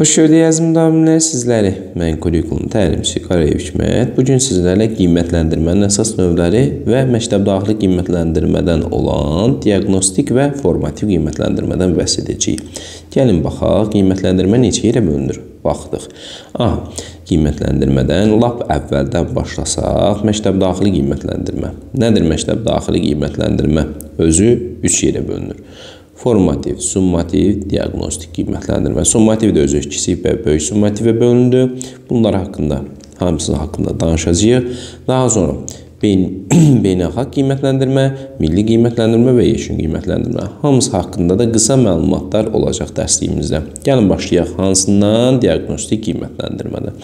Xoş gördük əziz müdavimlər sizləri. Mən kurikulum təlimçisi Qarayev Hikmət. Bu gün sizlərlə qiymətləndirmənin əsas növləri və məktəbdaxili qiymətləndirmədən olan diaqnostik və formativ qiymətləndirmədən bəhs edəcəyik. Gəlin baxaq, qiymətləndirmə neçə yerə bölünür? Baxdıq. A. Qiymətləndirmədən lap əvvəldən başlasaq, məktəbdaxili qiymətləndirmə. Nədir məktəbdaxili qiymətləndirmə? Özü 3 yerə bölünür. Formativ, summativ, diaqnostik qiymətləndirmə. Summativ də özü kiçik və böyük summativə bölündü. Bunlar haqqında, hamısı haqqında danışacağıq. Daha sonra beynəlxalq qiymətləndirmə, milli qiymətləndirmə və yeşun qiymətləndirmə. Hamısı haqqında da qısa məlumatlar olacaq dərsliyimizdə. Gəlin başlayaq hansından? Diaqnostik qiymətləndirmədən.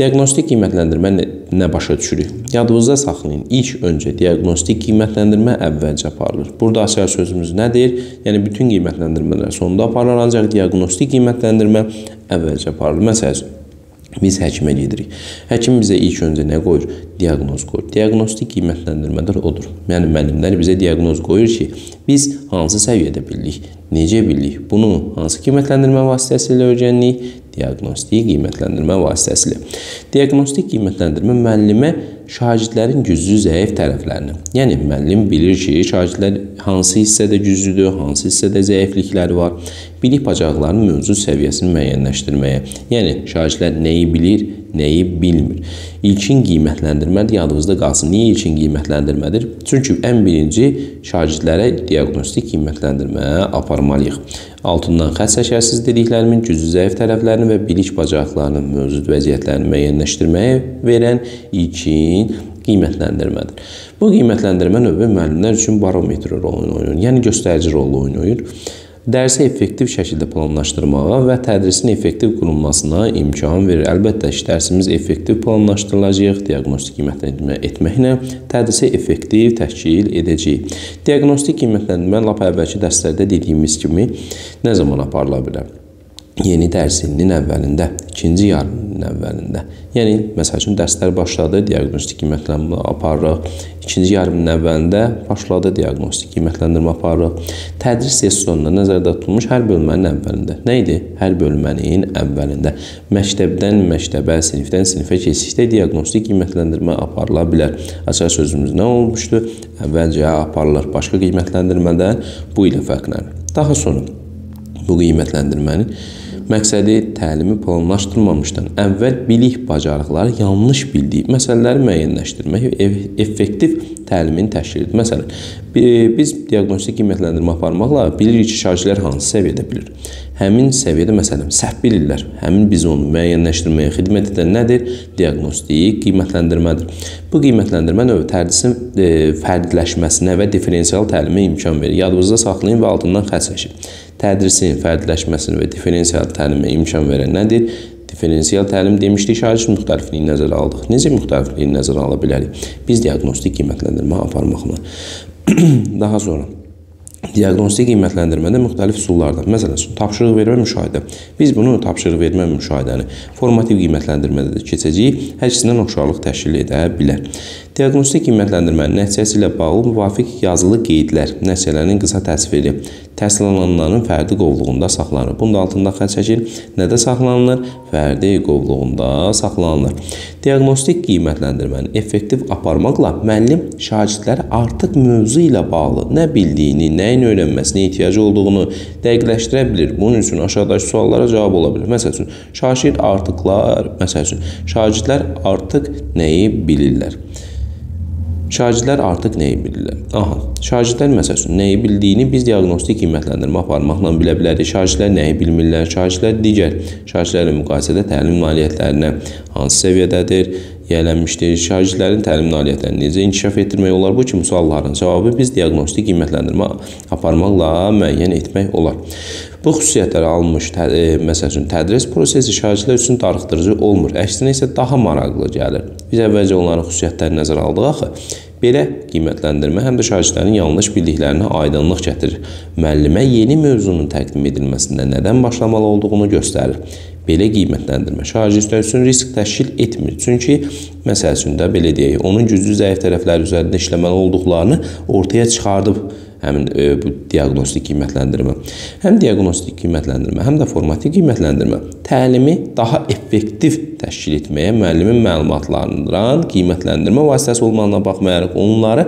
Diaqnostik qiymətləndirmə nə, nə başa düşürük? Yadınızda saxlayın. İlk öncə diaqnostik qiymətləndirmə əvvəlcə aparılır. Burada açar sözümüz nədir? Yəni bütün qiymətləndirmələr sonda aparılır, ancaq diaqnostik qiymətləndirmə əvvəlcə aparılır. Məsələn, Biz həkimə gedirik. Həkim bizə ilk öncə nə qoyur? Diaqnoz qoyur. Diaqnostik qiymətləndirmələr odur. Yəni müəllimlər bizə diaqnoz qoyur ki, biz hansı səviyyədə bilirik, necə bilirik? Bunu hansı qiymətləndirmə vasitəsilə öyrənirik? Diaqnostik qiymətləndirmə vasitəsilə. Diaqnostik qiymətləndirmə müəllimə şagirdlərin güclü, zəif tərəflərini. Yəni müəllim bilir ki, şagirdlər hansı hissədə güclüdür, hansı hissədə zəiflikləri var. Bilik bacarıqlarının mövcud səviyyəsini müəyyənləşdirməyə. Yəni şagirdlər nəyi bilir, nəyi bilmir. İlkin qiymətləndirmədir, yadınızda qalsın. Niyə ilkin qiymətləndirmədir? Çünki ən birinci şagirdlərə diaqnostik qiymətləndirmə aparmalıyıq. Altından xətt çəkərsiz dediklərimin güclü zəif tərəflərini və bilik bacarıqlarının mövcud vəziyyətlərini müəyyənləşdirməyə verən ilkin qiymətləndirmədir. Bu qiymətləndirmə növü müəllimlər üçün barometr rolunu oynayır, yəni göstərici rolu oynayır dərsi effektiv şəkildə planlaşdırmağa və tədrisin effektiv qurulmasına imkan verir. Əlbəttə ki, dərsimiz effektiv planlaşdırılacaq, diaqnostik qiymətləndirmə etməklə tədrisi effektiv təşkil edəcəyik. Diaqnostik qiymətləndirmə lap əvvəlki dərslərdə dediyimiz kimi nə zaman aparıla bilər? Yeni dərs ilinin əvvəlində, ikinci yarımının əvvəlində. Yəni, məsəl üçün, dərslər başladı, diaqnostik qiymətləndirmə aparırıq. İkinci yarımının əvvəlində başladı, diaqnostik qiymətləndirmə aparırıq. Tədris sessiyonunda nəzərdə tutulmuş hər bölmənin əvvəlində. Nə idi? Hər bölmənin əvvəlində. Məktəbdən məktəbə, sinifdən sinifə keçişdə diaqnostik qiymətləndirmə aparıla bilər. Açar sözümüz nə olmuşdu? Əvvəlcə aparılır başqa qiymətləndirmədən bu ilə fərqlənir. Daha sonra bu qiymətləndirmənin Məqsədi təlimi planlaşdırmamışdan əvvəl bilik bacarıqları yanlış bildiyi məsələləri müəyyənləşdirmək və effektiv təlimin təşkilidir. Məsələn, biz diaqnostik qiymətləndirmə aparmaqla bilirik ki, şagirdlər hansı səviyyədə bilir. Həmin səviyyədə məsələn səhv bilirlər. Həmin biz onu müəyyənləşdirməyə xidmət edən nədir? Diaqnostik qiymətləndirmədir. Bu qiymətləndirmə növü tədrisin e, fərdləşməsinə və differensial təlimə imkan verir. Yadınızda saxlayın və altından xətt çəkin. Tədrisin fərdləşməsini və differensial təlimə imkan verən nədir? Differensial təlim demişdik, şagird müxtəlifliyini nəzərə aldıq. Necə müxtəlifliyini nəzərə ala bilərik? Biz diaqnostik qiymətləndirmə aparmaqla. Daha sonra Diaqnostik qiymətləndirmədə müxtəlif üsullardan, məsələn, tapşırıq vermə müşahidə. Biz bunu tapşırıq vermə müşahidəni formativ qiymətləndirmədə də keçəcəyik. Hər ikisindən oxşarlıq təşkil edə bilər. Diaqnostik qiymətləndirmənin nəticəsi ilə bağlı müvafiq yazılı qeydlər, nəticələrin qısa təsviri, təhsil alanların fərdi qovluğunda saxlanılır. Bunun da altında xətt çəkir. Nədə saxlanılır? Fərdi qovluğunda saxlanılır. Diaqnostik qiymətləndirməni effektiv aparmaqla müəllim şagirdləri artıq mövzu ilə bağlı nə bildiyini, nəyin öyrənməsinə ehtiyacı olduğunu dəqiqləşdirə bilir. Bunun üçün aşağıdakı suallara cavab ola bilər. Məsəl üçün, şagird artıqlar, məsəl üçün, şagirdlər artıq nəyi bilirlər? Şagirdlər artıq nəyi bilirlər? Aha, şagirdlər məsəl üçün nəyi bildiyini biz diaqnostik qiymətləndirmə aparmaqla bilə bilərik. Şagirdlər nəyi bilmirlər? Şagirdlər digər şagirdlərlə müqayisədə təlim nailiyyətlərinə hansı səviyyədədir? yiyələnmişdir. Şagirdlərin təlim nailiyyətlərini necə inkişaf etdirmək olar? Bu kimi sualların cavabı biz diaqnostik qiymətləndirmə aparmaqla müəyyən etmək olar. Bu xüsusiyyətləri almış, tə, e, məsəl üçün tədris prosesi şagirdlər üçün darıxdırıcı olmur. Əksinə isə daha maraqlı gəlir. Biz əvvəlcə onların xüsusiyyətlərini nəzərə aldıq axı. Belə qiymətləndirmə həm də şagirdlərin yanlış bildiklərinə aydınlıq gətirir. Müəllimə yeni mövzunun təqdim edilməsində nədən başlamalı olduğunu göstərir. Belə qiymətləndirmə şagirdlər üçün risk təşkil etmir. Çünki məsəl üçün də belə deyək, onun güclü zəif tərəfləri üzərində işləməli olduqlarını ortaya çıxardıb həmin e, bu diaqnostik qiymətləndirmə. Həm diaqnostik qiymətləndirmə, həm də formativ qiymətləndirmə təlimi daha effektiv təşkil etməyə müəllimin məlumatlarından qiymətləndirmə vasitəsi olmağına baxmayaraq onları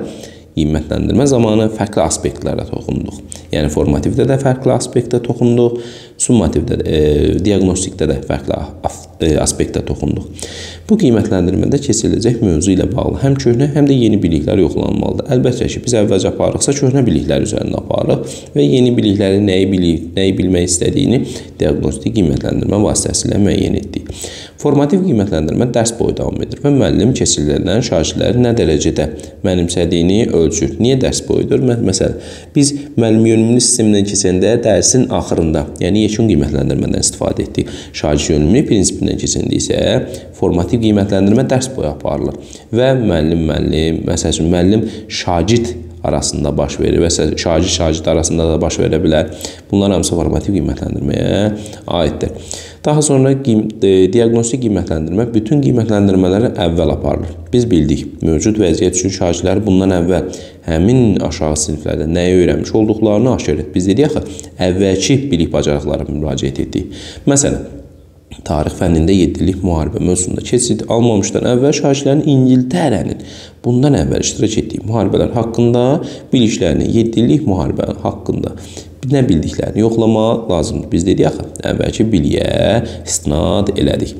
qiymətləndirmə zamanı fərqli aspektlərə toxunduq. Yəni formativdə də fərqli aspektə toxunduq, summativdə də, e, diaqnostikdə də fərqli e, aspektə toxunduq. Bu qiymətləndirmədə keçiriləcək mövzu ilə bağlı həm köhnə, həm də yeni biliklər yoxlanılmalıdır. Əlbəttə ki, biz əvvəlcə aparırıqsa köhnə biliklər üzərində aparırıq və yeni bilikləri nəyi bilik, nəyi bilmək istədiyini diaqnostik qiymətləndirmə vasitəsilə müəyyən etdik. Formativ qiymətləndirmə dərs boyu davam edir və müəllim keçirilən şagirdlərin nə dərəcədə mənimsədiyini ölçür. Niyə dərs boyudur? Məsələn, biz müəllim yönümlü sistemindən keçəndə dərsin axırında, yəni yekun qiymətləndirmədən istifadə etdik. Şagird yönümlü prinsipindən keçəndə isə formativ qiymətləndirmə dərs boyu aparılır və müəllim müəllim, məsəl üçün müəllim şagird arasında baş verir və şagird şagird arasında da baş verə bilər. Bunlar hamısı formativ qiymətləndirməyə aiddir. Daha sonra e, diaqnostik qiymətləndirmə bütün qiymətləndirmələri əvvəl aparılır. Biz bildik, mövcud vəziyyət üçün şagirdlər bundan əvvəl həmin aşağı siniflərdə nəyi öyrənmiş olduqlarını aşkar et. Biz dedik axı, əvvəlki bilik bacarıqlara müraciət etdik. Məsələn, tarix fənnində 7 illik müharibə mövzusunda keçid almamışdan əvvəl şagirdlərin İngiltərənin bundan əvvəl iştirak etdiyi müharibələr haqqında biliklərini 7 illik müharibə haqqında nə bildiklərini yoxlamaq lazımdır. Biz dedik axı, əvvəlki biliyə istinad elədik.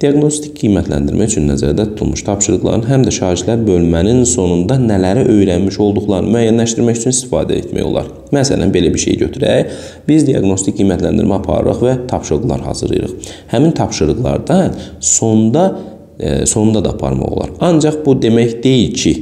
Diaqnostik qiymətləndirmə üçün nəzərdə tutulmuş tapşırıqların həm də şagirdlər bölmənin sonunda nələri öyrənmiş olduqlarını müəyyənləşdirmək üçün istifadə etmək olar. Məsələn, belə bir şey götürək. Biz diaqnostik qiymətləndirmə aparırıq və tapşırıqlar hazırlayırıq. Həmin tapşırıqlardan sonda e, sonunda da aparmaq olar. Ancaq bu demək deyil ki,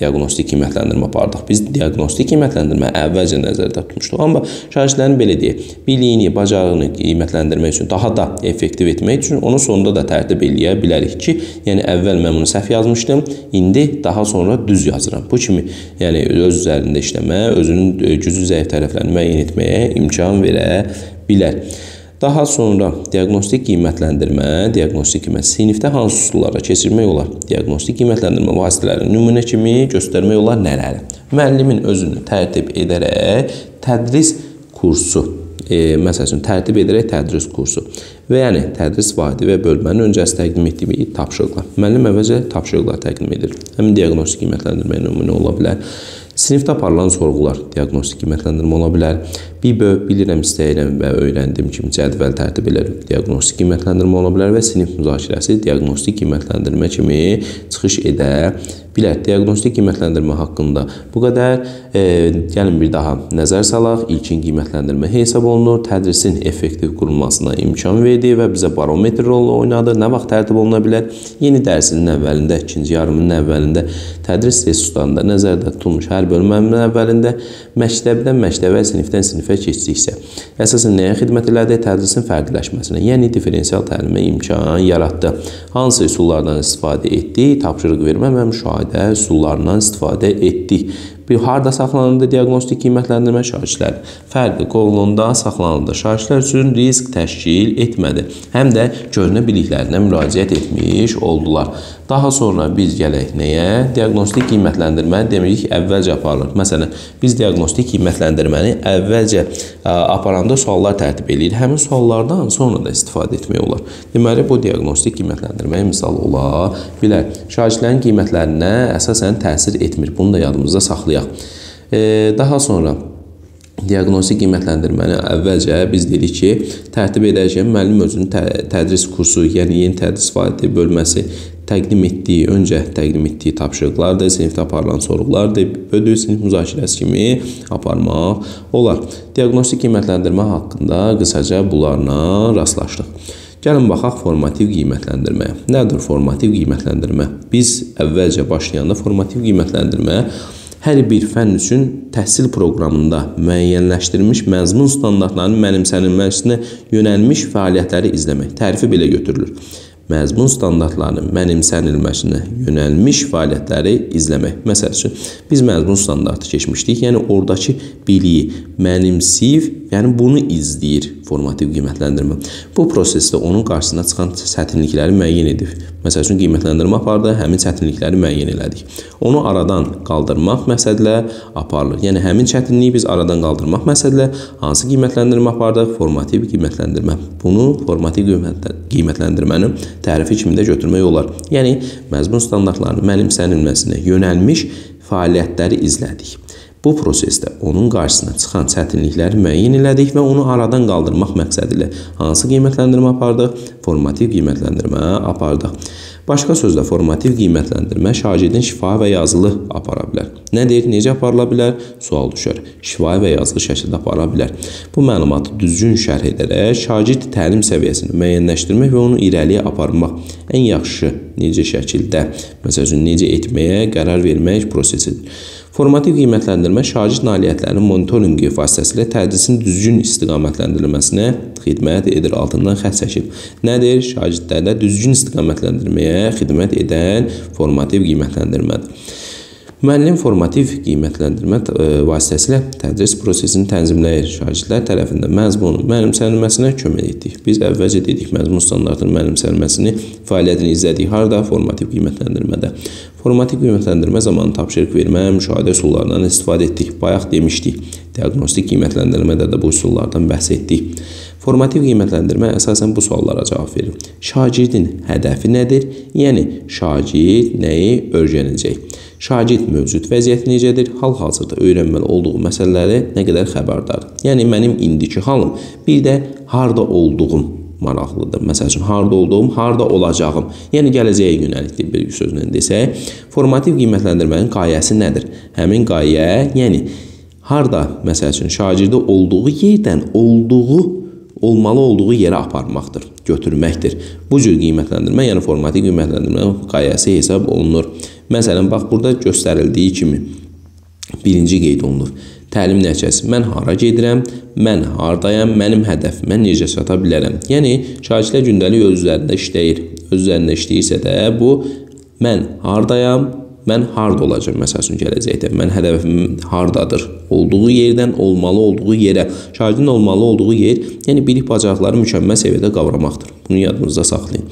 diaqnostik qiymətləndirmə apardıq. Biz diaqnostik qiymətləndirmə əvvəlcə nəzərdə tutmuşduq, amma şagirdlərin belə deyək, biliyini, bacarığını qiymətləndirmək üçün, daha da effektiv etmək üçün onu sonda da tərtib eləyə bilərik ki, yəni əvvəl mən bunu səhv yazmışdım, indi daha sonra düz yazıram. Bu kimi, yəni öz üzərində işləmə, özünün güclü zəif tərəflərini müəyyən etməyə imkan verə bilər. Daha sonra diaqnostik qiymətləndirmə, diaqnostik qiymət sinifdə hansı üsullara keçirmək olar? Diaqnostik qiymətləndirmə vasitələrini nümunə kimi göstərmək olar nələri? Müəllimin özünü tərtib edərək tədris kursu e, məsəl üçün tərtib edərək tədris kursu və yəni tədris vahidi və bölmənin öncəsi təqdim etdiyi tapşırıqlar. Müəllim əvvəlcə tapşırıqlar təqdim edir. Həmin diaqnostik qiymətləndirmə nümunə ola bilər. Sinifdə aparılan sorğular diaqnostik qiymətləndirmə ola bilər. BİBÖ bilirəm, istəyirəm və öyrəndim kimi cədvəl tərtib elər diaqnostik qiymətləndirmə ola bilər və sinif müzakirəsi diaqnostik qiymətləndirmə kimi çıxış edə bilər. Diaqnostik qiymətləndirmə haqqında bu qədər. E, gəlin bir daha nəzər salaq. İlkin qiymətləndirmə hesab olunur. Tədrisin effektiv qurulmasına imkan verdi və bizə barometr rolu oynadı. Nə vaxt tərtib oluna bilər? Yeni dərsin əvvəlində, ikinci yarımının əvvəlində tədris resurslarında nəzərdə tutulmuş hər bölmənin əvvəlində məktəbdən məktəbə, sinifdən sinifə keçdiksə, əsasən nəyə xidmət elədi? Tədrisin fərqləşməsinə, yəni differensial təlimə imkan yaratdı. Hansı üsullardan istifadə etdi? Tapşırıq vermə və müşahidə üsullarından istifadə etdi bir harda saxlanıldı diaqnostik qiymətləndirmə şagirdləri fərqli qovluğunda saxlanıldı. Şagirdlər üçün risk təşkil etmədi. Həm də köhnə biliklərinə müraciət etmiş oldular. Daha sonra biz gələk nəyə? Diaqnostik qiymətləndirmə demək əvvəlcə aparılır. Məsələn, biz diaqnostik qiymətləndirməni əvvəlcə aparanda suallar tərtib eləyirik. Həmin suallardan sonra da istifadə etmək olar. Deməli, bu diaqnostik qiymətləndirməyə misal ola bilər. Şagirdlərin qiymətlərinə əsasən təsir etmir. Bunu da yadımızda saxlayaq. Daha sonra diaqnostik qiymətləndirməni əvvəlcə biz dedik ki, tərtib edərkən müəllim özünün tədris kursu, yəni yeni tədris fəaliyyəti bölməsi təqdim etdiyi, öncə təqdim etdiyi tapşırıqlardır, sinifdə aparılan sorğulardır, ödül sinif müzakirəsi kimi aparmaq olar. Diaqnostik qiymətləndirmə haqqında qısaca bunlarla rastlaşdıq. Gəlin baxaq formativ qiymətləndirməyə. Nədir formativ qiymətləndirmə? Biz əvvəlcə başlayanda formativ qiymətləndirmə hər bir fənn üçün təhsil proqramında müəyyənləşdirilmiş məzmun standartlarının mənimsənilməsinə yönəlmiş fəaliyyətləri izləmək. Tərifi belə götürülür məzmun standartlarının mənimsənilməsinə yönəlmiş fəaliyyətləri izləmək. Məsəl üçün, biz məzmun standartı keçmişdik, yəni oradakı biliyi mənimsəyib, yəni bunu izləyir formativ qiymətləndirmə. Bu prosesdə onun qarşısına çıxan çətinlikləri müəyyən edib. Məsəl üçün qiymətləndirmə apardı, həmin çətinlikləri müəyyən elədik. Onu aradan qaldırmaq məqsədlə aparılır. Yəni həmin çətinliyi biz aradan qaldırmaq məqsədlə hansı qiymətləndirmə apardıq? Formativ qiymətləndirmə. Bunu formativ qiymətləndirmənin tərifi kimi də götürmək olar. Yəni məzmun standartlarının mənimsənilməsinə yönəlmiş fəaliyyətləri izlədik. Bu prosesdə onun qarşısına çıxan çətinlikləri müəyyən elədik və onu aradan qaldırmaq məqsədi ilə hansı qiymətləndirmə apardıq? Formativ qiymətləndirmə apardıq. Başqa sözlə formativ qiymətləndirmə şagirdin şifahi və yazılı apara bilər. Nədir? Necə aparıla bilər? Sual düşər. Şifahi və yazılı şəkildə apara bilər. Bu məlumatı düzgün şərh edərək şagird təlim səviyyəsini müəyyənləşdirmək və onu irəliyə aparmaq ən yaxşı necə şəkildə, məsələn, necə etməyə qərar vermək prosesidir. Formativ qiymətləndirmə şagird nailiyyətlərinin monitorinqi vasitəsilə tədrisin düzgün istiqamətləndirilməsinə xidmət edir altından xətt çəkib. Nədir? Şagirdlərdə düzgün istiqamətləndirməyə xidmət edən formativ qiymətləndirmədir. Müəllim formativ qiymətləndirmə e, vasitəsilə tədris prosesini tənzimləyir. Şagirdlər tərəfindən məzmunun mənimsənilməsinə kömək etdik. Biz əvvəlcə dedik məzmun standartının mənimsənilməsini, fəaliyyətini izlədik. Harda? Formativ qiymətləndirmədə. Formativ qiymətləndirmə zamanı tapşırıq vermə, müşahidə üsullarından istifadə etdik. Bayaq demişdik. Diaqnostik qiymətləndirmədə də bu üsullardan bəhs etdik. Formativ qiymətləndirmə əsasən bu suallara cavab verir. Şagirdin hədəfi nədir? Yəni şagird nəyi öyrənəcək? Şagird mövcud vəziyyəti necədir? Hal-hazırda öyrənməli olduğu məsələləri nə qədər xəbərdardır? Yəni mənim indiki halım, bir də harda olduğum maraqlıdır. Məsəl üçün harda olduğum, harda olacağım. Yəni gələcəyə yönəlikdir bir sözlə desək. Formativ qiymətləndirmənin qayəsi nədir? Həmin qayə, yəni harda məsəl üçün şagirdi olduğu yerdən olduğu olmalı olduğu yerə aparmaqdır, götürməkdir. Bu cür qiymətləndirmə, yəni formativ qiymətləndirmə qayəsi hesab olunur. Məsələn, bax burada göstərildiyi kimi birinci qeyd olunur. Təlim nəticəsi. Mən hara gedirəm? Mən hardayam? Mənim hədəfimə necə çata bilərəm? Yəni şagirdlər gündəlik öz üzərində işləyir. Öz üzərində işləyirsə də bu mən hardayam? Mən harda olacam məsəl üçün gələcəkdə? Mən hədəfim hardadır? Olduğu yerdən olmalı olduğu yerə, şagirdin olmalı olduğu yer, yəni bilik bacarıqları mükəmməl səviyyədə qavramaqdır. Bunu yadınızda saxlayın.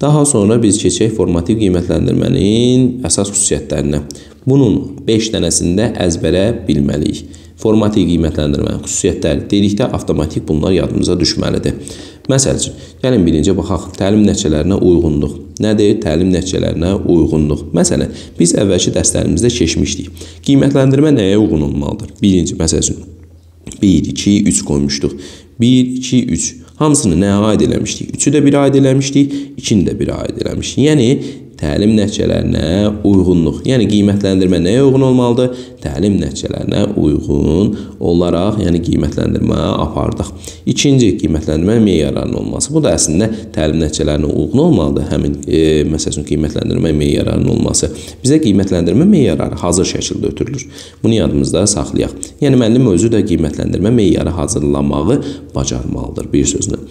Daha sonra biz keçək formativ qiymətləndirmənin əsas xüsusiyyətlərinə. Bunun 5 dənəsində əzbərə bilməliyik. Formativ qiymətləndirmənin xüsusiyyətləri dedikdə avtomatik bunlar yadımıza düşməlidir. Məsəl üçün, gəlin birinci baxaq təlim nəticələrinə uyğunluq. Nədir? Təlim nəticələrinə uyğunluq. Məsələn, biz əvvəlki dərslərimizdə keçmişdik. Qiymətləndirmə nəyə uyğun olmalıdır? Birinci, məsəl üçün 1, 2, 3 qoymuşduq. 1, 2, 3. Hamısını nəyə aid eləmişdik? 3-ü də 1 aid eləmişdik, 2-ni də 1 aid eləmişdik. Yəni təlim nəticələrinə uyğunluq. Yəni qiymətləndirmə nəyə uyğun olmalıdır? Təlim nəticələrinə uyğun olaraq, yəni qiymətləndirmə apardıq. İkinci qiymətləndirmə meyarlarının olması. Bu da əslində təlim nəticələrinə uyğun olmalıdır. Həmin e, məsələn qiymətləndirmə meyarlarının olması. Bizə qiymətləndirmə meyarları hazır şəkildə ötürülür. Bunu yadımızda saxlayaq. Yəni müəllim özü də qiymətləndirmə meyarı hazırlamağı bacarmalıdır bir sözlə.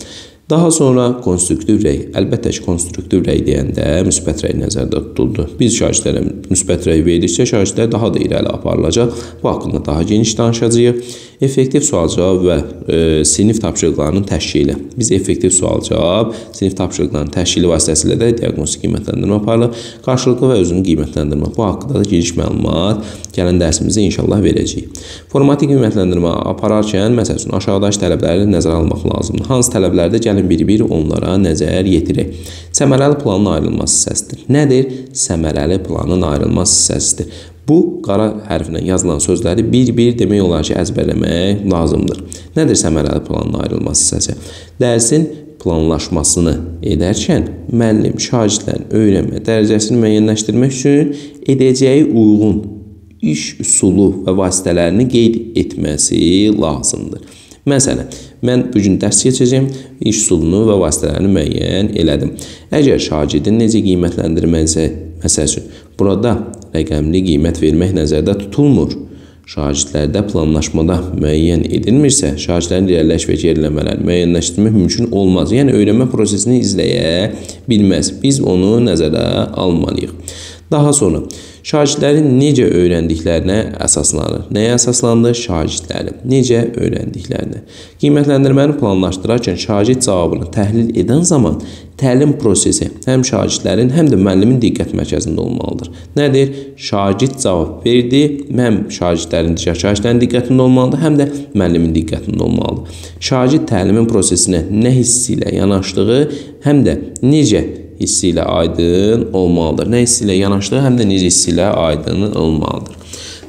Daha sonra konstruktiv rəy. Əlbəttə ki, konstruktiv rəy deyəndə müsbət rəy nəzərdə tutuldu. Biz şagirdlərə müsbət rəy verdikcə şagirdlər daha da irəli aparılacaq. Bu haqqında daha geniş danışacağıq. Effektiv sual-cavab və e, sinif tapşırıqlarının təşkili. Biz effektiv sual-cavab, sinif tapşırıqlarının təşkili vasitəsilə də diaqnostik qiymətləndirmə aparırıq. Qarşılıqlı və özünü qiymətləndirmə. Bu haqqında da geniş məlumat gələn dərsimizdə inşallah verəcəyik. Formatik qiymətləndirmə apararkən, məsəl üçün, aşağıdakı tələbləri nəzərə almaq lazımdır. Hansı tələblərdə gəlin bir-bir onlara nəzər yetirək. Səmərəli planın ayrılmaz hissəsidir. Nədir? Səmərəli planın ayrılmaz hissəsidir. Bu qara hərflə yazılan sözləri bir-bir demək olar ki, əzbərləmək lazımdır. Nədir səmərəli planın ayrılmaz hissəsi? Dərsin planlaşmasını edərkən müəllim şagirdlərin öyrənmə dərəcəsini müəyyənləşdirmək üçün edəcəyi uyğun iş üsulu və vasitələrini qeyd etməsi lazımdır. Məsələn, mən bu gün dərs keçəcəm, iş üsulunu və vasitələrini müəyyən elədim. Əgər şagirdin necə qiymətləndirməlisə, məsəl üçün, burada rəqəmli qiymət vermək nəzərdə tutulmur. Şagirdlərdə planlaşmada müəyyən edilmirsə, şagirdlərin irəliləş və geriləmələrini müəyyənləşdirmək mümkün olmaz. Yəni öyrənmə prosesini izləyə bilməz. Biz onu nəzərə almalıyıq. Daha sonra şagirdlərin necə öyrəndiklərinə əsaslanır. Nəyə əsaslanır? Şagirdlərin necə öyrəndiklərinə. Qiymətləndirməni planlaşdırarkən şagird cavabını təhlil edən zaman təlim prosesi həm şagirdlərin, həm də müəllimin diqqət mərkəzində olmalıdır. Nədir? Şagird cavab verdi, həm şagirdlərin, şagirdlərin diqqətində olmalıdır, həm də müəllimin diqqətində olmalıdır. Şagird təlimin prosesinə nə hissi ilə yanaşdığı, həm də necə hissi ilə aydın olmalıdır. Nə hissi ilə yanaşdığı, həm də necə hissi ilə aydın olmalıdır.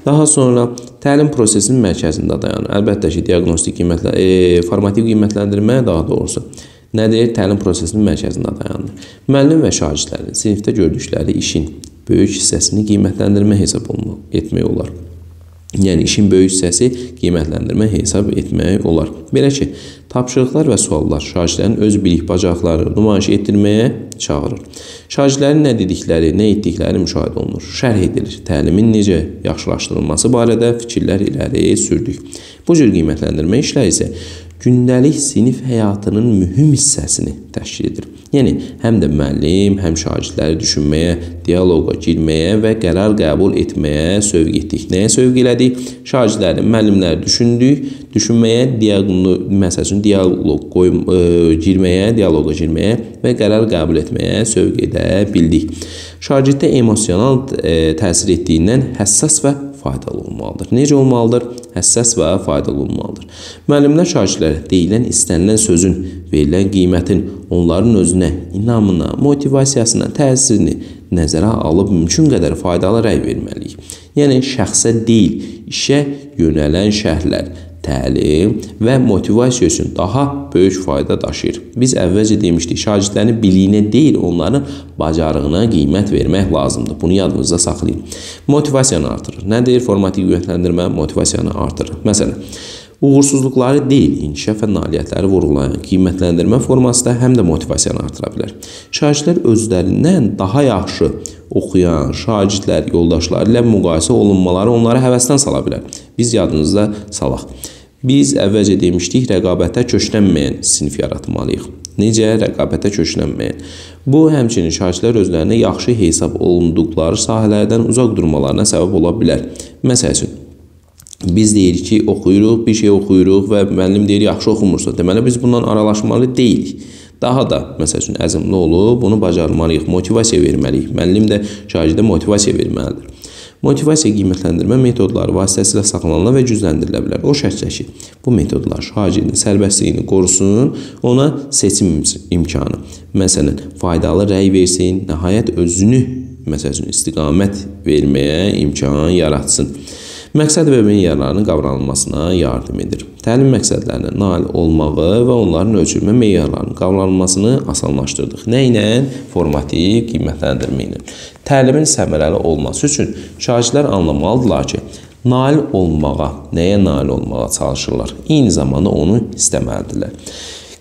Daha sonra təlim prosesinin mərkəzində dayanır. Əlbəttə ki, diaqnostik qiymətlə, e, formativ qiymətləndirmə daha doğrusu nədir? Təlim prosesinin mərkəzində dayanır. Müəllim və şagirdlərin sinifdə gördükləri işin böyük hissəsini qiymətləndirmə hesab etmək olar. Yəni işin böyük hissəsi qiymətləndirmə hesab etmək olar. Belə ki, tapşırıqlar və suallar şagirdlərin öz bilik bacarıqlarını nümayiş etdirməyə çağırır. Şagirdlərin nə dedikləri, nə etdikləri müşahidə olunur, şərh edilir. Təlimin necə yaxşılaşdırılması barədə fikirlər irəli sürdük. Bu cür qiymətləndirmə işləri isə gündəlik sinif həyatının mühüm hissəsini təşkil edir. Yəni həm də müəllim, həm şagirdləri düşünməyə, dialoqa girməyə və qərar qəbul etməyə sövq etdik. Nəyə sövq elədik? Şagirdləri, müəllimləri düşündük, düşünməyə, diaqno, məsəl üçün dialoq qoy, e, girməyə, dialoqa girməyə və qərar qəbul etməyə sövq edə bildik. Şagirddə emosional e, təsir etdiyindən həssas və faydalı olmalıdır. Necə olmalıdır? Həssas və faydalı olmalıdır. Müəllimlər şagirdlərə deyilən, istənilən sözün, verilən qiymətin onların özünə, inamına, motivasiyasına, təsirini nəzərə alıb mümkün qədər faydalı rəy verməliyik. Yəni şəxsə deyil, işə yönələn şərhlər, təlim və motivasiya üçün daha böyük fayda daşıyır. Biz əvvəlcə demişdik, şagirdlərin biliyinə deyil, onların bacarığına qiymət vermək lazımdır. Bunu yadınızda saxlayın. Motivasiyanı artırır. Nədir? Formativ qiymətləndirmə motivasiyanı artırır. Məsələn, uğursuzluqları deyil, inkişaf və nailiyyətləri vurğulayan qiymətləndirmə forması da həm də motivasiyanı artıra bilər. Şagirdlər özlərindən daha yaxşı oxuyan şagirdlər, yoldaşları ilə müqayisə olunmaları onları həvəsdən sala bilər. Biz yadınızda salaq. Biz əvvəlcə demişdik, rəqabətə köklənməyən sinif yaratmalıyıq. Necə rəqabətə köklənməyən? Bu həmçinin şagirdlər özlərinə yaxşı hesab olunduqları sahələrdən uzaq durmalarına səbəb ola bilər. Məsəl üçün, biz deyirik ki, oxuyuruq, bir şey oxuyuruq və müəllim deyir, yaxşı oxumursan. Deməli, biz bundan aralaşmalı deyilik. Daha da, məsəl üçün, əzmli olub, bunu bacarmalıyıq, motivasiya verməliyik. Müəllim də şagirdə motivasiya verməlidir. Motivasiya qiymətləndirmə metodları vasitəsilə saxlanıla və gücləndirilə bilər. O şərtlə ki, bu metodlar şagirdin sərbəstliyini qorusun, ona seçim imkanı, məsələn, faydalı rəy versin, nəhayət özünü, məsəl üçün, istiqamət verməyə imkan yaratsın. Məqsəd və meyarlarının qavranılmasına yardım edir. Təlim məqsədlərinə nail olmağı və onların ölçülmə meyarlarının qavranılmasını asanlaşdırdıq. Nə ilə? Formativ qiymətləndirmə ilə. Təlimin səmərəli olması üçün şagirdlər anlamalıdırlar ki, nail olmağa, nəyə nail olmağa çalışırlar? Eyni zamanda onu istəməlidirlər.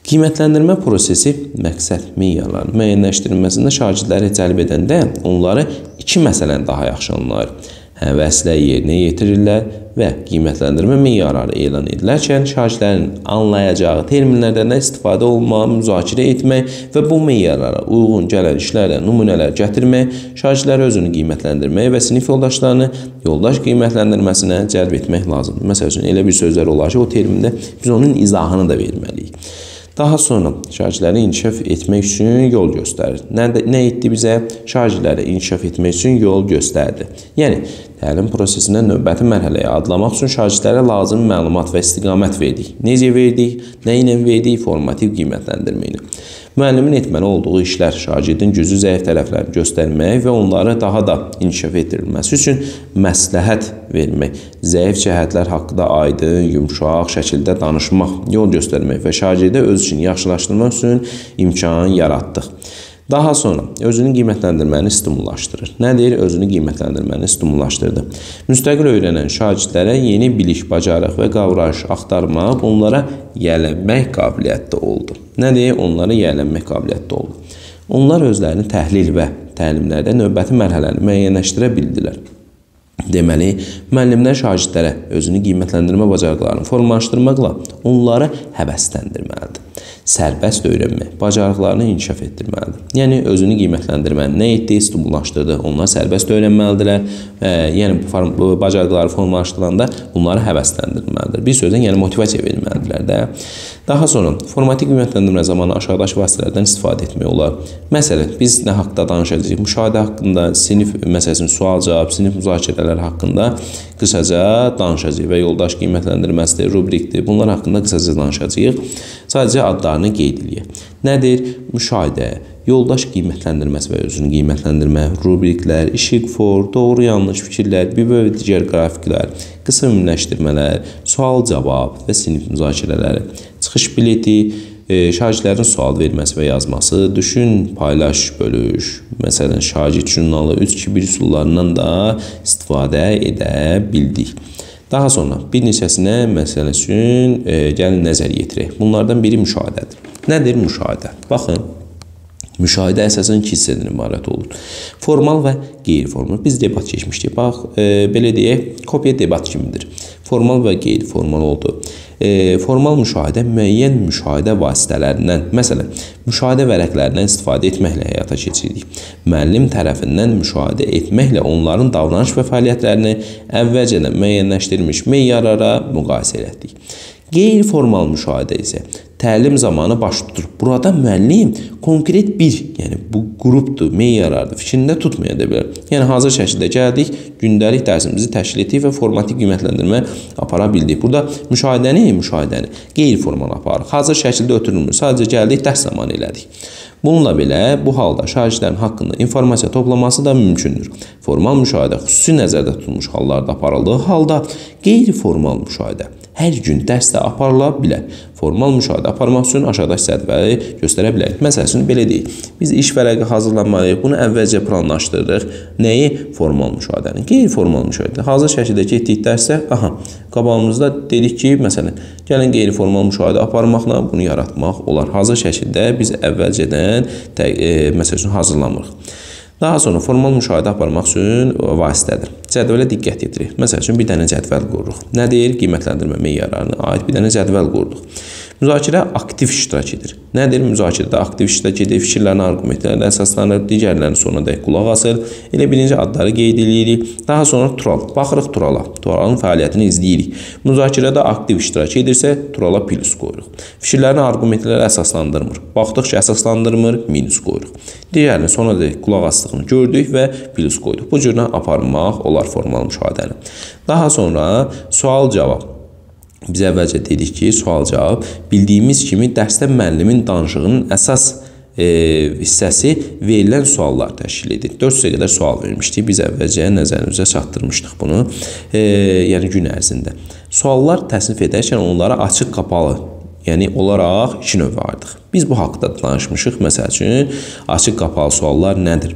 Qiymətləndirmə prosesi məqsəd meyarlarının müəyyənləşdirilməsində şagirdləri cəlb edəndə onları iki məsələni daha yaxşı anlayır həvəslə yerinə yetirirlər və qiymətləndirmə meyarları elan edilərkən şagirdlərin anlayacağı terminlərdən də istifadə olmaq, müzakirə etmək və bu meyarlara uyğun gələn işlərlə nümunələr gətirmək, şagirdləri özünü qiymətləndirmək və sinif yoldaşlarını yoldaş qiymətləndirməsinə cəlb etmək lazımdır. Məsəl üçün elə bir sözlər olar ki, o termində biz onun izahını da verməliyik. Daha sonra şagirdləri inkişaf etmək üçün yol göstərir. Nə, nə etdi bizə? Şagirdləri inkişaf etmək üçün yol göstərdi. Yəni, təlim prosesinə növbəti mərhələyə adlamaq üçün şagirdlərə lazım məlumat və istiqamət verdik. Necə verdik? Nə ilə verdik? Formativ qiymətləndirmə ilə. Müəllimin etməli olduğu işlər şagirdin güclü zəif tərəflərini göstərmək və onları daha da inkişaf etdirilməsi üçün məsləhət vermək, zəif cəhətlər haqqında aydın, yumşaq şəkildə danışmaq, yol göstərmək və şagirdə öz üçün yaxşılaşdırmaq üçün imkan yaratdıq. Daha sonra özünü qiymətləndirməni stimullaşdırır. Nədir? Özünü qiymətləndirməni stimullaşdırdı. Müstəqil öyrənən şagirdlərə yeni bilik, bacarıq və qavrayış axtarmaq, onlara yiyələnmək qabiliyyətdə oldu. Nədir? Onlara yiyələnmək qabiliyyətdə oldu. Onlar özlərini təhlil və təlimlərdə növbəti mərhələni müəyyənləşdirə bildilər. Deməli, müəllimlər şagirdlərə özünü qiymətləndirmə bacarıqlarını formalaşdırmaqla onları həvəsləndirməlidir. Sərbəst öyrənmə, bacarıqlarını inkişaf etdirməlidir. Yəni özünü qiymətləndirməli, nə etdi, stimullaşdırdı, onlar sərbəst öyrənməlidirlər. E, yəni bu, bacarıqları formalaşdıranda bunları həvəsləndirməlidir. Bir sözlə, yəni motivasiya verməlidirlər də. Daha sonra formativ qiymətləndirmə zamanı aşağıdakı vasitələrdən istifadə etmək olar. Məsələn, biz nə haqqında danışacağıq? Müşahidə haqqında, sinif məsələsinin sual-cavab, sinif müzakirələri haqqında qısaca danışacağıq və yoldaş qiymətləndirməsidir, rubrikdir. Bunlar haqqında qısaca danışacağıq. Sadəcə adlarını qeyd edək. Nədir? Müşahidə, yoldaş qiymətləndirməsi və özünü qiymətləndirmə, rubriklər, işıq for, doğru-yanlış fikirlər, bir və digər qrafiklər, qısa ümumiləşdirmələr, sual-cavab və sinif müzakirələri, çıxış bileti, e, şagirdlərin sual verməsi və yazması, düşün, paylaş, bölüş, məsələn, şagird jurnalı 3-2-1 üsullarından da istifadə edə bildik. Daha sonra bir neçəsinə məsələ üçün e, gəlin nəzər yetirək. Bunlardan biri müşahidədir. Nədir müşahidə? Baxın, Müşahidə əsasən iki hissədən ibarət olur. Formal və qeyri-formal. Biz debat keçmişdik. Bax, e, belə deyək, kopya debat kimidir. Formal və qeyri-formal oldu. E, formal müşahidə müəyyən müşahidə vasitələrindən, məsələn, müşahidə vərəqlərindən istifadə etməklə həyata keçiririk. Müəllim tərəfindən müşahidə etməklə onların davranış və fəaliyyətlərini əvvəlcədən müəyyənləşdirilmiş meyarlara müqayisə etdik. Qeyri-formal müşahidə isə təlim zamanı baş tutur. Burada müəllim konkret bir, yəni bu qrupdur, meyarlardır, fikrində tutmaya da bilər. Yəni hazır şəkildə gəldik, gündəlik dərsimizi təşkil etdik və formativ qiymətləndirmə apara bildik. Burada müşahidəni, müşahidəni qeyri-formal aparırıq. Hazır şəkildə ötürülmür. Sadəcə gəldik, dərs zamanı elədik. Bununla belə bu halda şagirdlərin haqqında informasiya toplaması da mümkündür. Formal müşahidə xüsusi nəzərdə tutulmuş hallarda aparıldığı halda qeyri-formal müşahidə hər gün dərsdə aparıla bilər. Formal müşahidə aparmaq üçün aşağıdakı cədvəli göstərə bilərik. Məsəl üçün belə deyək. Biz iş vərəqi hazırlamalıyıq. Bunu əvvəlcə planlaşdırırıq. Nəyi? Formal müşahidəni. Qeyri-formal müşahidə. Hazır şəkildə getdik dərsə, aha, qabağımızda dedik ki, məsələn, gəlin qeyri-formal müşahidə aparmaqla bunu yaratmaq olar. Hazır şəkildə biz əvvəlcədən e, məsəl üçün hazırlamırıq. Daha sonra formal müşahidə aparmaq üçün vasitədir. Cədvələ diqqət yetiririk. Məsəl üçün bir dənə cədvəl qururuq. Nədir? Qiymətləndirmə meyarlarına aid bir dənə cədvəl qurduq. Müzakirə aktiv iştirak edir. Nədir? Müzakirədə aktiv iştirak edir, fikirlərin arqumentlərində əsaslanır, digərlərini sonadək qulaq asır. Elə birinci adları qeyd edirik. Daha sonra tural. Baxırıq turala. Turalın fəaliyyətini izləyirik. Müzakirədə aktiv iştirak edirsə, turala plus qoyuruq. Fikirlərini arqumentlərə əsaslandırmır. Baxdıqca əsaslandırmır, minus qoyuruq. Digərini sonadək qulaq asdığını gördük və plus qoyduq. Bu cürlə aparmaq olar formal müşahidəni. Daha sonra sual-cavab Biz əvvəlcə dedik ki, sual-cavab bildiyimiz kimi dərsdə müəllimin danışığının əsas e, hissəsi verilən suallar təşkil edir. 400-ə qədər sual vermişdik. Biz əvvəlcə nəzərinizə çatdırmışdıq bunu. E, yəni gün ərzində. Suallar təsnif edərkən onlara açıq, qapalı Yəni olaraq iki növ ayırdıq. Biz bu haqqda danışmışıq. Məsəl üçün, açıq qapalı suallar nədir?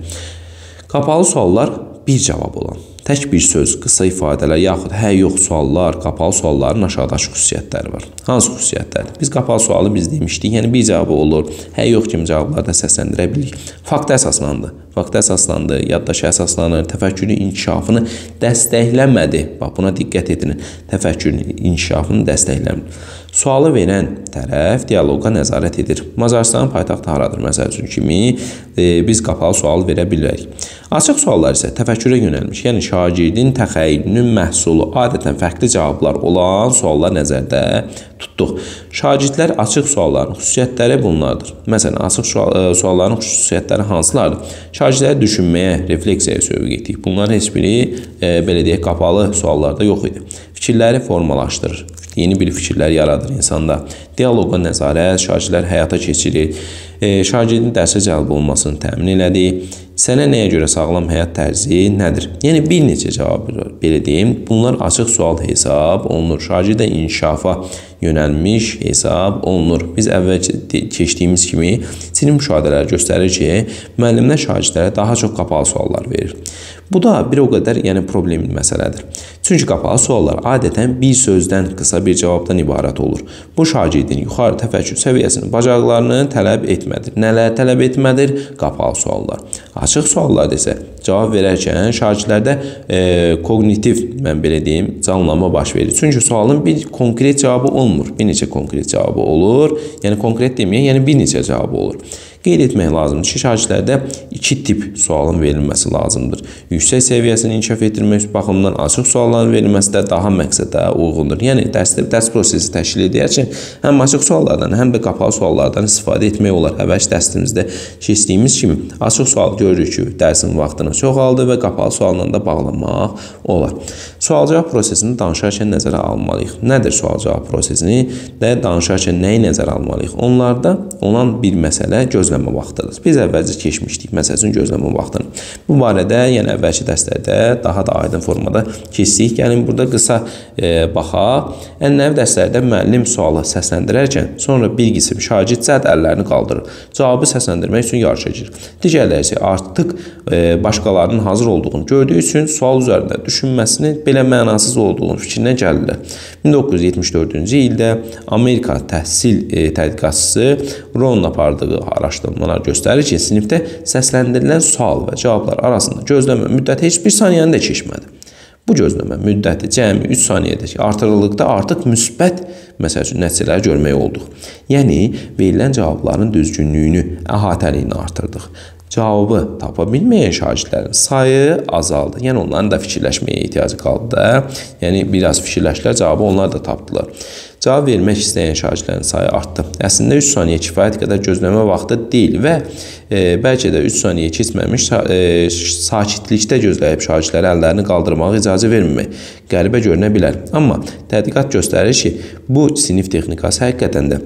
Qapalı suallar bir cavab olan tək bir söz, qısa ifadələr yaxud hə yox suallar, qapalı sualların aşağıdakı xüsusiyyətləri var. Hansı xüsusiyyətlərdir? Biz qapalı sualı biz demişdik, yəni bir cavabı olur. Hə yox kimi cavabları da səsləndirə bilirik. Fakta əsaslandı. Fakta əsaslandı, yaddaşa əsaslanır, təfəkkürün inkişafını dəstəkləmədi. Bax buna diqqət edin. Təfəkkürün inkişafını dəstəkləmir. Sualı verən tərəf dialoqa nəzarət edir. Macarıstanın paytaxtı haradır məsəl üçün kimi e, biz qapalı sual verə bilərik. Açıq suallar isə təfəkkürə yönəlmiş, yəni şagirdin təxəyyülünün məhsulu adətən fərqli cavablar olan suallar nəzərdə tutduq. Şagirdlər açıq sualların xüsusiyyətləri bunlardır. Məsələn, açıq e, sualların xüsusiyyətləri hansılardır? Şagirdləri düşünməyə, refleksiyaya sövq etdik. Bunların heç biri e, belə deyək qapalı suallarda yox idi. Fikirləri formalaşdırır yeni bir fikirlər yaradır insanda. Dialoqa nəzarət, şagirdlər həyata keçirir, e, şagirdin dərsə cəlb olunmasını təmin elədi. Sənə nəyə görə sağlam həyat tərzi nədir? Yəni bir neçə cavab belə deyim. Bunlar açıq sual hesab olunur. Şagirdə inkişafa yönəlmiş hesab olunur. Biz əvvəl keçdiyimiz kimi sinif müşahidələri göstərir ki, müəllimlər şagirdlərə daha çox qapalı suallar verir. Bu da bir o qədər yəni problemli məsələdir. Çünki qapalı suallar adətən bir sözdən, qısa bir cavabdan ibarət olur. Bu şagirdin yuxarı təfəkkür səviyyəsinin, bacarıqlarını tələb etmədir. Nələr tələb etmədir? Qapalı suallar. Açıq suallar isə cavab verərkən şagirdlərdə e, koqnitiv, mən belə deyim, canlanma baş verir. Çünki sualın bir konkret cavabı olmur. Bir neçə konkret cavabı olur. Yəni konkret deməyək, yəni bir neçə cavabı olur. Qeyd etmək lazımdır ki, şagirdlərdə iki tip sualın verilməsi lazımdır. Yüksək səviyyəsini inkişaf etdirmək baxımından açıq sualların verilməsi də daha məqsədə uyğundur. Yəni dərsdə dərs prosesi təşkil edərkən həm açıq suallardan, həm də qapalı suallardan istifadə etmək olar. Əvvəlki dərsimizdə keçdiyimiz kimi açıq sual görürük ki, dərsin vaxtını çoxaldır və qapalı sualla da bağlamaq olar. Sual-cavab prosesini danışarkən nəzərə almalıyıq. Nədir sual-cavab prosesini və danışarkən nəyi nəzərə almalıyıq? Onlarda olan bir məsələ gözləmə vaxtıdır. Biz əvvəlcə keçmişdik, məsəl üçün gözləmə vaxtını. Bu barədə yəni əvvəlki dərslərdə daha da aydın formada keçdik. Gəlin burada qısa e, baxaq. Ənənəvi dərslərdə müəllim sualı səsləndirərkən sonra bir qism şagird cəld əllərini qaldırır. Cavabı səsləndirmək üçün yarışa girir. Digərləri isə artıq e, başqalarının hazır olduğunu gördüyü üçün sual üzərində düşünməsini belə mənasız olduğunu fikrinə gəlirlər. 1974-cü ildə Amerika təhsil e, tədqiqatçısı Ron apardığı araşdırmalar göstərir ki, sinifdə səsləndirilən sual və cavablar arasında gözləmə müddəti heç bir saniyəni də keçmədi. Bu gözləmə müddəti cəmi 3 saniyədə artırıldıqda artıq müsbət məsəl üçün nəticələri görmək olduq. Yəni verilən cavabların düzgünlüyünü, əhatəliyini artırdıq cavabı tapa bilməyən şagirdlərin sayı azaldı. Yəni onların da fikirləşməyə ehtiyacı qaldı da. Yəni biraz fikirləşdilər, cavabı onlar da tapdılar. Cavab vermək istəyən şagirdlərin sayı artdı. Əslində 3 saniyə kifayət qədər gözləmə vaxtı deyil və e, bəlkə də 3 saniyə keçməmiş e, sakitlikdə gözləyib şagirdlərə əllərini qaldırmağa icazə verməmək qəribə görünə bilər. Amma tədqiqat göstərir ki, bu sinif texnikası həqiqətən də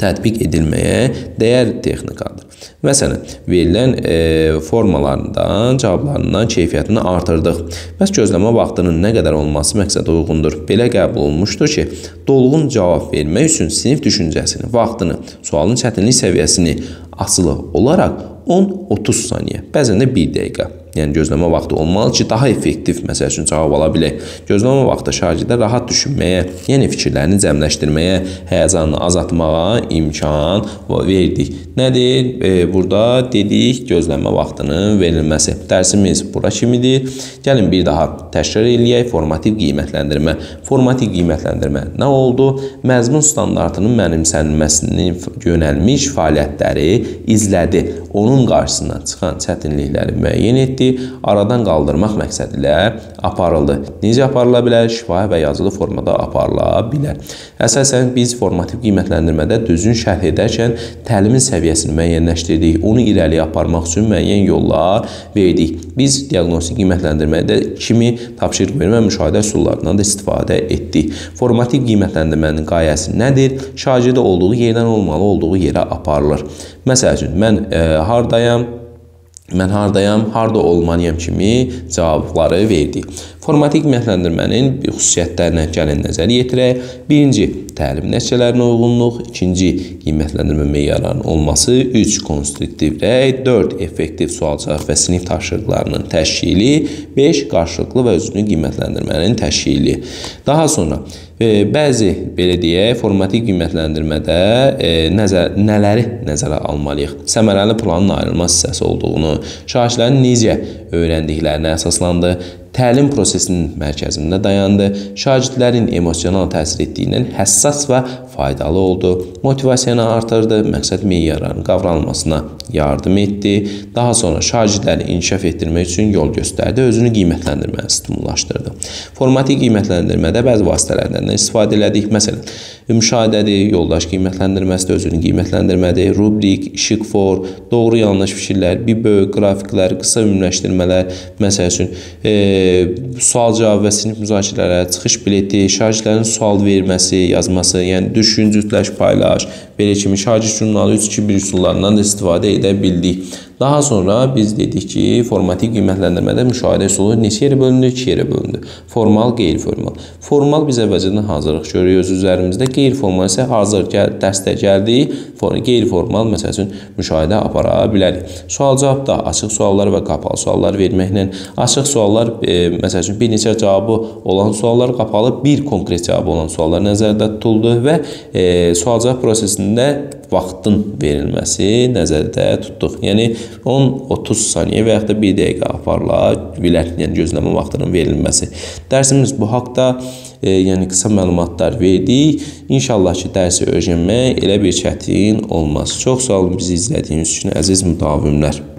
tətbiq edilməyə dəyər texnikadır. Məsələn, verilən e, formalarından, cavablarından keyfiyyətini artırdıq. Bəs gözləmə vaxtının nə qədər olması məqsədə uyğundur. Belə qəbul olunmuşdur ki, dolğun cavab vermək üçün sinif düşüncəsini, vaxtını, sualın çətinlik səviyyəsini asılı olaraq 10-30 saniyə, bəzən də 1 dəqiqə yəni gözləmə vaxtı olmalı ki, daha effektiv məsəl üçün cavab ala bilək. Gözləmə vaxtı şagirddə rahat düşünməyə, yəni fikirlərini cəmləşdirməyə, həyəcanını azaltmağa imkan verdik. Nədir? E, burada dedik gözləmə vaxtının verilməsi. Dərsimiz bura kimidir. Gəlin bir daha təkrar eləyək. Formativ qiymətləndirmə. Formativ qiymətləndirmə nə oldu? Məzmun standartının mənimsənilməsinin yönəlmiş fəaliyyətləri izlədi. Onun qarşısına çıxan çətinlikləri müəyyən etdi etdi, aradan qaldırmaq məqsədi ilə aparıldı. Necə aparıla bilər? Şifahi və yazılı formada aparıla bilər. Əsasən biz formativ qiymətləndirmədə düzgün şərh edərkən təlimin səviyyəsini müəyyənləşdirdik. Onu irəliyə aparmaq üçün müəyyən yollar verdik. Biz diaqnostik qiymətləndirmədə kimi tapşırıq vermə müşahidə üsullarından da istifadə etdik. Formativ qiymətləndirmənin qayəsi nədir? Şagirdə olduğu yerdən olmalı olduğu yerə aparılır. Məsəl üçün mən e, hardayam? Mən hardayam, harda olmalıyam kimi cavabları verdik. Formatik qiymətləndirmənin xüsusiyyətlərinə gəlin nəzər yetirək. Birinci, təlim nəticələrinə uyğunluq, ikinci, qiymətləndirmə meyarlarının olması, 3 konstruktiv rəy, 4 effektiv sual-cavab və sinif tapşırıqlarının təşkili, 5 qarşılıqlı və özünü qiymətləndirmənin təşkili. Daha sonra e, bəzi belə deyək, formativ qiymətləndirmədə e, nəzər nələri nəzərə almalıyıq? Səmərəli planın ayrılmaz hissəsi olduğunu, şagirdlərin necə öyrəndiklərinə əsaslandı, təlim prosesinin mərkəzində dayandı, şagirdlərin emosional təsir etdiyindən həssas və faydalı oldu, motivasiyanı artırdı, məqsəd meyarlarının qavranılmasına yardım etdi, daha sonra şagirdləri inkişaf etdirmək üçün yol göstərdi, özünü qiymətləndirməyə stimullaşdırdı. Formativ qiymətləndirmədə bəzi vasitələrdən istifadə elədik. Məsələn, müşahidədir, yoldaş qiymətləndirməsidir, özünü qiymətləndirmədir, rubrik, işıq for, doğru yanlış fikirlər, bir böyük qrafiklər, qısa ümumiləşdirmələr, məsəl üçün, e, sual-cavab və sinif müzakirələri, çıxış bileti, şagirdlərin sual verməsi, yazması, yəni düşün, cütləş, paylaş, belə kimi şagird jurnalı 3-2-1 üsullarından da istifadə edə bildik. Daha sonra biz dedik ki, formativ qiymətləndirmədə müşahidə üsulu neçə yerə bölünür? 2 yerə bölünür. Formal, qeyri-formal. Formal biz əvvəlcədən hazırlıq görürük üzərimizdə, qeyri-formal isə hazır gəl, dəstə gəldik, qeyri-formal məsəl üçün müşahidə apara bilərik. Sual-cavab da açıq suallar və qapalı suallar verməklə açıq suallar e, məsəl üçün bir neçə cavabı olan suallar, qapalı bir konkret cavabı olan suallar nəzərdə tutuldu və e, sual-cavab prosesində vaxtın verilməsi nəzərdə tutduq. Yəni 10-30 saniyə və yaxud da 1 dəqiqə aparlar bilər, yəni gözləmə vaxtının verilməsi. Dərsimiz bu haqqda e, yəni qısa məlumatlar verdik. İnşallah ki, dərsi öyrənmək elə bir çətin olmaz. Çox sağ olun bizi izlədiyiniz üçün əziz müdavimlər.